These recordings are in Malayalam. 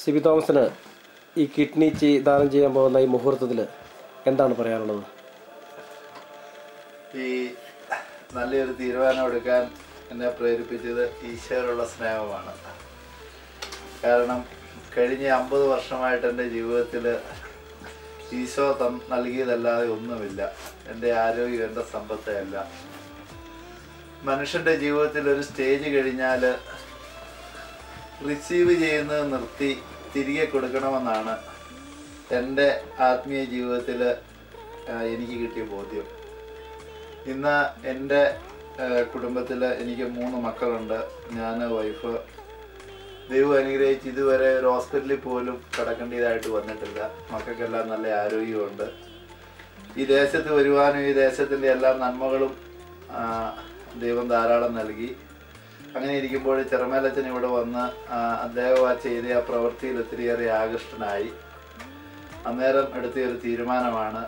സിബി തോമസിന് ഈ കിഡ്നി ദാനം ചെയ്യാൻ പോകുന്ന ഈ മുഹൂർത്തത്തിൽ എന്താണ് പറയാനുള്ളത്? ഈ നല്ലൊരു തീരുമാനം എടുക്കാൻ എന്നെ പ്രേരിപ്പിച്ചത് ഈശ്വരുള്ള സ്നേഹമാണ്. കാരണം കഴിഞ്ഞ അമ്പത് വർഷമായിട്ട് എന്റെ ജീവിതത്തിൽ ഈശോ നൽകിയതല്ലാതെ ഒന്നുമില്ല. എന്റെ ആരോഗ്യം എന്റെ സമ്പത്തല്ല മനുഷ്യന്റെ ജീവിതത്തിൽ ഒരു സ്റ്റേജ് കഴിഞ്ഞാൽ റിസീവ് ചെയ്യുന്നത് നിർത്തി തിരികെ കൊടുക്കണമെന്നാണ് എന്റെ ആത്മീയ ജീവിതത്തിൽ എനിക്ക് കിട്ടിയ ബോധ്യം. ഇന്ന് എന്റെ കുടുംബത്തിൽ എനിക്ക് മൂന്ന് മക്കളുണ്ട്. ഞാൻ വൈഫ് ദൈവം അനുഗ്രഹിച്ച് ഇതുവരെ ഒരു ഹോസ്പിറ്റലിൽ പോലും കിടക്കേണ്ടതായിട്ട് വന്നിട്ടില്ല. മക്കൾക്കെല്ലാം നല്ല ആരോഗ്യമുണ്ട്. ഈ ദേശത്ത് വരുവാനും ഈ ദേശത്തിന്റെ എല്ലാ നന്മകളും ദൈവം ധാരാളം നൽകി. അങ്ങനെ ഇരിക്കുമ്പോൾ ചെറുമേലച്ചൻ ഇവിടെ വന്ന് അദ്ദേഹം ആ ചെയ്ത ആ പ്രവൃത്തിയിൽ ഒത്തിരിയേറെ ആകൃഷ്ടനായി. അന്നേരം എടുത്ത ഒരു തീരുമാനമാണ്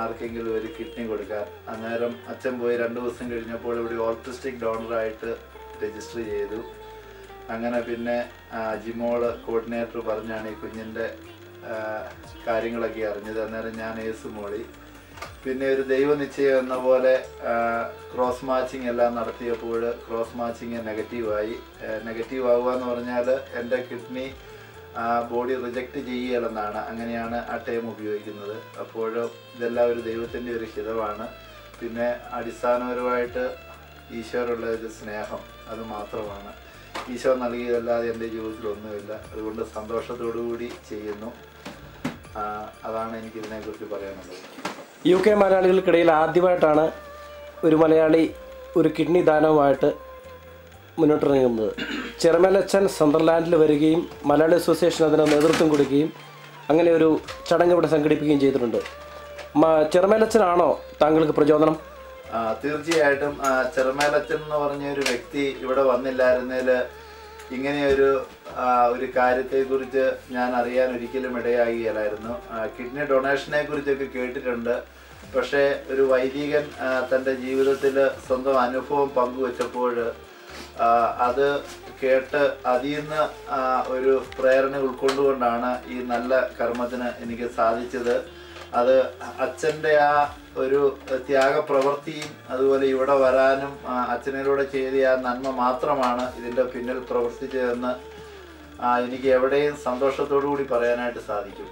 ആർക്കെങ്കിലും ഒരു കിഡ്നി കൊടുക്കാൻ. അന്നേരം അച്ഛൻ പോയി രണ്ട് ദിവസം കഴിഞ്ഞപ്പോൾ ഇവിടെ ഓർട്ടിസ്റ്റിക് ഡോണറായിട്ട് രജിസ്റ്റർ ചെയ്തു. അങ്ങനെ പിന്നെ ജിമോൾ കോർഡിനേറ്റർ പറഞ്ഞാണ് ഈ കുഞ്ഞിന്റെ കാര്യങ്ങളൊക്കെ അറിഞ്ഞത്. അന്നേരം ഞാൻ ഏസ് മോളി. പിന്നെ ഒരു ദൈവനിശ്ചയം എന്ന പോലെ ക്രോസ് മാച്ചിങ് എല്ലാം നടത്തിയപ്പോൾ ക്രോസ് മാച്ചിങ് നെഗറ്റീവായി നെഗറ്റീവ് ആവുക എന്ന് പറഞ്ഞാൽ എന്റെ കിഡ്നി ബോഡി റിജക്റ്റ് ചെയ്യലെന്നാണ് അങ്ങനെയാണ് ആ ടൈം ഉപയോഗിക്കുന്നത്. അപ്പോൾ ഇതെല്ലാം ഒരു ദൈവത്തിന്റെ ഒരു ഹിതമാണ്. പിന്നെ അടിസ്ഥാനപരമായിട്ട് ഈശ്വരുള്ള ഒരു സ്നേഹം അത് മാത്രമാണ്. ഈശോ നൽകിയതല്ലാതെ എന്റെ ജീവിതത്തിലൊന്നുമില്ല അതുകൊണ്ട് സന്തോഷത്തോടു കൂടി ചെയ്യുന്നു അതാണ് എനിക്ക് ഇതിനെക്കുറിച്ച് പറയാനുള്ളത്. യു കെ മലയാളികൾക്കിടയിൽ ആദ്യമായിട്ടാണ് ഒരു മലയാളി ഒരു കിഡ്നി ദാനവുമായിട്ട് മുന്നോട്ട് നീങ്ങുന്നത് ചെറുമലച്ചൻ സന്ദർലാൻഡിൽ വരികയും മലയാളി അസോസിയേഷൻ അതിന് നേതൃത്വം കൊടുക്കുകയും അങ്ങനെ ഒരു ചടങ്ങ് ഇവിടെ സംഘടിപ്പിക്കുകയും ചെയ്തിട്ടുണ്ട്. ചെറുമലച്ചനാണോ താങ്കൾക്ക് പ്രചോദനം? തീർച്ചയായിട്ടും ചെറുമേലച്ചൻ എന്ന് പറഞ്ഞ ഒരു വ്യക്തി ഇവിടെ വന്നില്ലായിരുന്നതിൽ ഇങ്ങനെയൊരു ഒരു കാര്യത്തെക്കുറിച്ച് ഞാൻ അറിയാൻ ഒരിക്കലും ഇടയാകുകയില്ലായിരുന്നു. കിഡ്നി ഡൊണേഷനെ കുറിച്ചൊക്കെ കേട്ടിട്ടുണ്ട്. പക്ഷേ ഒരു വൈദികൻ തന്റെ ജീവിതത്തിൽ സ്വന്തം അനുഭവം പങ്കുവച്ചപ്പോൾ അത് കേട്ട് അതിൽ നിന്ന് ഒരു പ്രേരണ ഉൾക്കൊണ്ടുകൊണ്ടാണ് ഈ നല്ല കർമ്മത്തിന് എനിക്ക് സാധിച്ചത്. അത് അച്ഛന്റെ ആ ഒരു ത്യാഗപ്രവൃത്തിയും അതുപോലെ ഇവിടെ വരാനും അച്ഛനിലൂടെ ചെയ്ത ആ നന്മ മാത്രമാണ് ഇതിന്റെ പിന്നിൽ പ്രവർത്തിച്ചതെന്ന് എനിക്ക് എവിടെയും സന്തോഷത്തോടു കൂടി പറയാനായിട്ട് സാധിക്കും.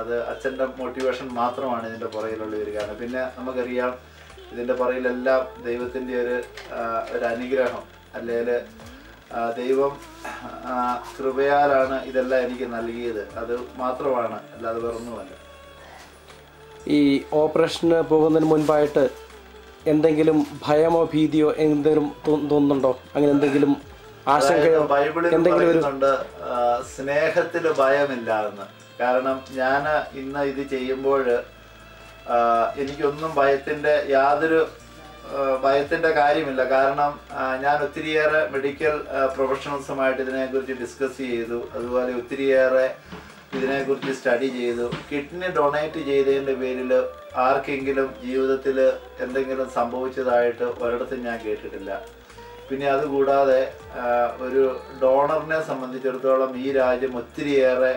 അത് അച്ഛന്റെ മോട്ടിവേഷൻ മാത്രമാണ് ഇതിന്റെ പുറകിലുള്ള ഒരു കാരണം. പിന്നെ നമുക്കറിയാം ഇതിന്റെ പുറകിലെല്ലാം ദൈവത്തിന്റെ ഒരു ഒരു അനുഗ്രഹം അല്ലെങ്കിൽ ദൈവം കൃപയാലാണ് ഇതെല്ലാം എനിക്ക് നൽകിയത്. അത് മാത്രമാണ് അല്ലാതെ വേറൊന്നുമല്ല. ഈ ഓപ്പറേഷന് പോകുന്നതിന് മുൻപായിട്ട് എന്തെങ്കിലും ഭയമോ ഭീതിയോ എന്തെങ്കിലും തോന്നുന്നുണ്ടോ? അങ്ങനെ എന്തെങ്കിലും ആശങ്കയോ എന്തെങ്കിലും ഒരു സ്നേഹത്തിൽ സ്നേഹത്തിൽ ഭയമില്ല എന്ന്. കാരണം ഞാൻ ഇന്ന് ഇത് ചെയ്യുമ്പോൾ എനിക്കൊന്നും ഭയത്തിന്റെ യാതൊരു ഭയത്തിന്റെ കാര്യമില്ല. കാരണം ഞാൻ ഒത്തിരിയേറെ മെഡിക്കൽ പ്രൊഫഷണൽസുമായിട്ട് ഇതിനെക്കുറിച്ച് ഡിസ്കസ് ചെയ്തു. അതുപോലെ ഒത്തിരിയേറെ ഇതിനെക്കുറിച്ച് സ്റ്റഡി ചെയ്തു. കിഡ്നി ഡൊണേറ്റ് ചെയ്തതിന്റെ പേരിൽ ആർക്കെങ്കിലും ജീവിതത്തിൽ എന്തെങ്കിലും സംഭവിച്ചതായിട്ട് ഒരിടത്തും ഞാൻ കേട്ടിട്ടില്ല. പിന്നെ അതുകൂടാതെ ഒരു ഡോണറിനെ സംബന്ധിച്ചിടത്തോളം ഈ രാജ്യം ഒത്തിരിയേറെ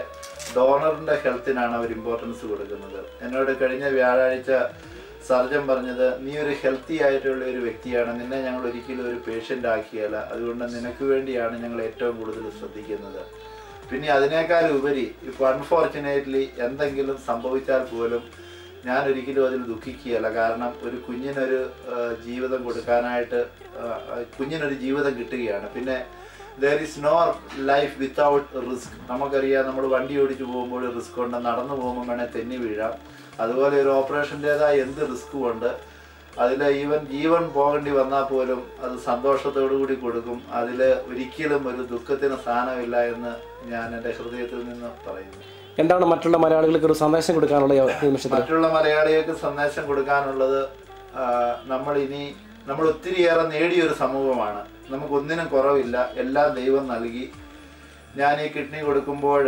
ഡോണറിന്റെ ഹെൽത്തിനാണ് അവർ ഇമ്പോർട്ടൻസ് കൊടുക്കുന്നത്. എന്നോട് കഴിഞ്ഞ വ്യാഴാഴ്ച സർജൻ പറഞ്ഞത് നീ ഒരു ഹെൽത്തി ആയിട്ടുള്ള ഒരു വ്യക്തിയാണ്. നിന്നെ ഞങ്ങൾ ഒരിക്കലും ഒരു പേഷ്യന്റ് ആക്കിയല്ല അതുകൊണ്ട് നിനക്ക് വേണ്ടിയാണ് ഞങ്ങൾ ഏറ്റവും കൂടുതൽ ശ്രദ്ധിക്കുന്നത്. പിന്നെ അതിനേക്കാൾ ഉപരി ഇപ്പോൾ അൺഫോർച്ചുനേറ്റ്ലി എന്തെങ്കിലും സംഭവിച്ചാൽ പോലും ഞാൻ ഒരിക്കലും അതിൽ ദുഃഖിക്കുകയല്ല. കാരണം ഒരു കുഞ്ഞിനൊരു ജീവിതം കൊടുക്കാനായിട്ട് കുഞ്ഞിനൊരു ജീവിതം കിട്ടുകയാണ്. പിന്നെ there is no life without risk നമുക്കറിയാം നമ്മൾ വണ്ടി ഓടിച്ചു പോകുമ്പോൾ റിസ്ക് ഉണ്ട്. നടന്നു പോകുമ്പോൾ വേണേൽ തെന്നി വീഴാം. അതുപോലെ ഒരു ഓപ്പറേഷന്റേതായ എന്ത് റിസ്ക്കും ഉണ്ട്? അതിൽ ഈവൻ ജീവൻ പോകേണ്ടി വന്നാൽ പോലും അത് സന്തോഷത്തോടു കൂടി കൊടുക്കും. അതിൽ ഒരിക്കലും ഒരു ദുഃഖത്തിന് സ്ഥാനമില്ല എന്ന് ഞാൻ എന്റെ ഹൃദയത്തിൽ നിന്ന് പറയുന്നു. എന്താണ് മറ്റുള്ള മലയാളികൾക്ക് ഒരു സന്ദേശം കൊടുക്കാനുള്ള മറ്റുള്ള മലയാളികൾക്ക് സന്ദേശം കൊടുക്കാനുള്ളത് നമ്മൾ ഇനി നമ്മൾ ഒത്തിരിയേറെ നേടിയൊരു സമൂഹമാണ്. നമുക്കൊന്നിനും കുറവില്ല. എല്ലാം ദൈവം നൽകി. ഞാൻ ഈ കിഡ്നി കൊടുക്കുമ്പോൾ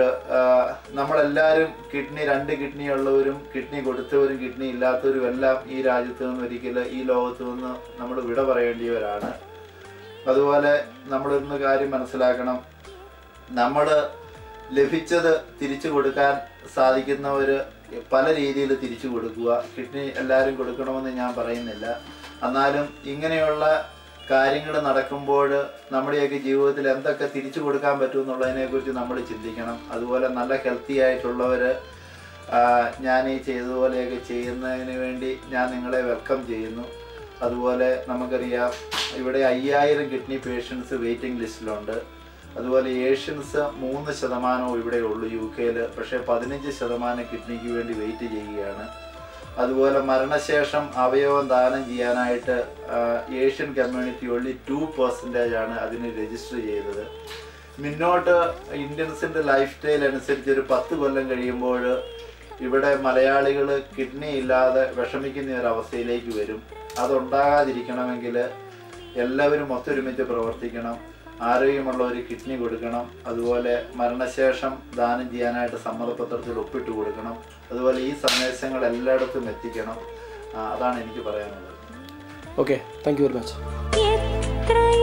നമ്മളെല്ലാവരും കിഡ്നി രണ്ട് കിഡ്നി ഉള്ളവരും കിഡ്നി കൊടുത്തവരും കിഡ്നി ഇല്ലാത്തവരും എല്ലാം ഈ രാജ്യത്ത് നിന്ന് ഒരിക്കൽ ഈ ലോകത്ത് നിന്ന് നമ്മൾ വിട പറയേണ്ടിയവരാണ്. അതുപോലെ നമ്മളിന്ന് കാര്യം മനസ്സിലാക്കണം. നമ്മൾ ലഭിച്ചത് തിരിച്ചു കൊടുക്കാൻ സാധിക്കുന്നവർ പല രീതിയിൽ തിരിച്ചു കൊടുക്കുക. കിഡ്നി എല്ലാവരും കൊടുക്കണമെന്ന് ഞാൻ പറയുന്നില്ല. എന്നാലും ഇങ്ങനെയുള്ള കാര്യങ്ങൾ നടക്കുമ്പോൾ നമ്മുടെയൊക്കെ ജീവിതത്തിൽ എന്തൊക്കെ തിരിച്ചു കൊടുക്കാൻ പറ്റും എന്നുള്ളതിനെക്കുറിച്ച് നമ്മൾ ചിന്തിക്കണം. അതുപോലെ നല്ല ഹെൽത്തി ആയിട്ടുള്ളവർ ഞാൻ ഈ ചെയ്തതുപോലെയൊക്കെ ചെയ്യുന്നതിന് വേണ്ടി ഞാൻ നിങ്ങളെ വെൽക്കം ചെയ്യുന്നു. അതുപോലെ നമുക്കറിയാം ഇവിടെ അയ്യായിരം കിഡ്നി പേഷ്യൻസ് വെയിറ്റിംഗ് ലിസ്റ്റിലുണ്ട് അതുപോലെ ഏഷ്യൻസ് മൂന്ന് ശതമാനവും ഇവിടെ ഉള്ളൂ യു കെയിൽ പക്ഷേ പതിനഞ്ച് ശതമാനം കിഡ്നിക്ക് വേണ്ടി വെയിറ്റ് ചെയ്യുകയാണ്. അതുപോലെ മരണശേഷം അവയവം ദാനം ചെയ്യാനായിട്ട് Asian community only two percentage ആണ് അതിന് രജിസ്റ്റർ ചെയ്തത്. മുന്നോട്ട് ഇന്ത്യൻസിന്റെ ലൈഫ് സ്റ്റൈൽ അനുസരിച്ച് ഒരു പത്ത് കൊല്ലം കഴിയുമ്പോൾ ഇവിടെ മലയാളികൾ കിഡ്നി ഇല്ലാതെ വിഷമിക്കുന്ന ഒരു അവസ്ഥയിലേക്ക് വരും. അതുണ്ടാകാതിരിക്കണമെങ്കിൽ എല്ലാവരും ഒത്തൊരുമിച്ച് പ്രവർത്തിക്കണം. ആരോഗ്യമുള്ള ഒരു കിഡ്നി കൊടുക്കണം. അതുപോലെ മരണശേഷം ദാനം ചെയ്യാനായിട്ട് സമ്മതപത്രത്തിൽ ഒപ്പിട്ട് കൊടുക്കണം. അതുപോലെ ഈ സന്ദേശങ്ങൾ എല്ലായിടത്തും എത്തിക്കണം. അതാണ് എനിക്ക് പറയാനുള്ളത്. Okay thank you very much